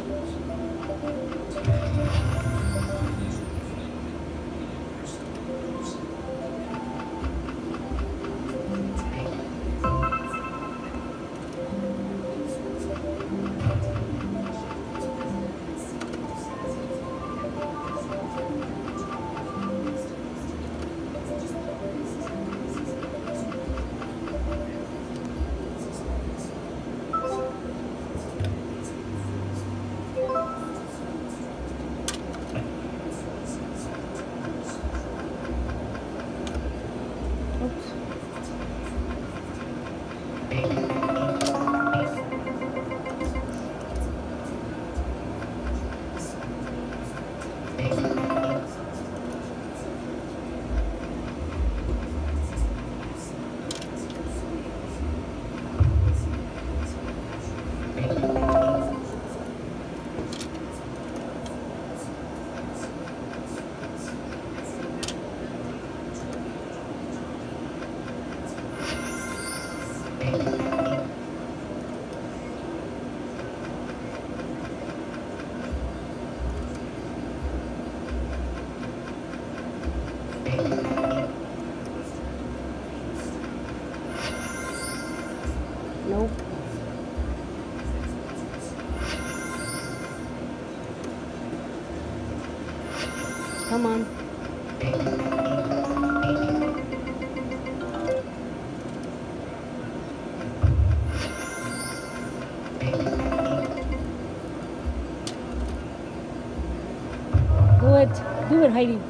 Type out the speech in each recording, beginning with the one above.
vegetables. Come on. Do it. Do it, Heidi.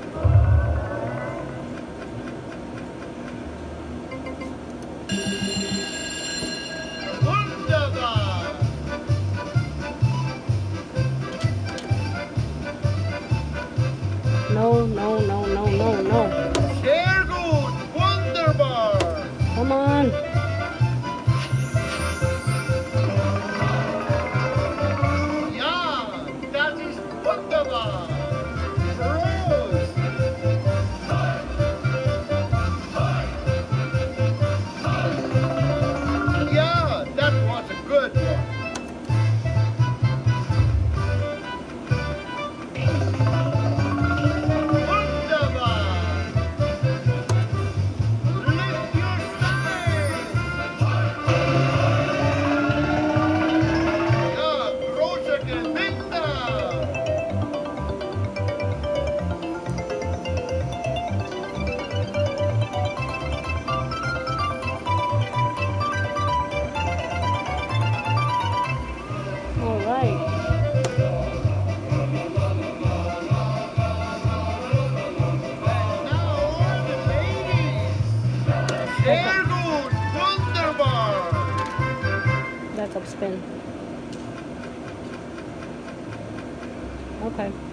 No, no, no, no, no, no. Sehr gut! Wunderbar! Come on. Up spin. Okay.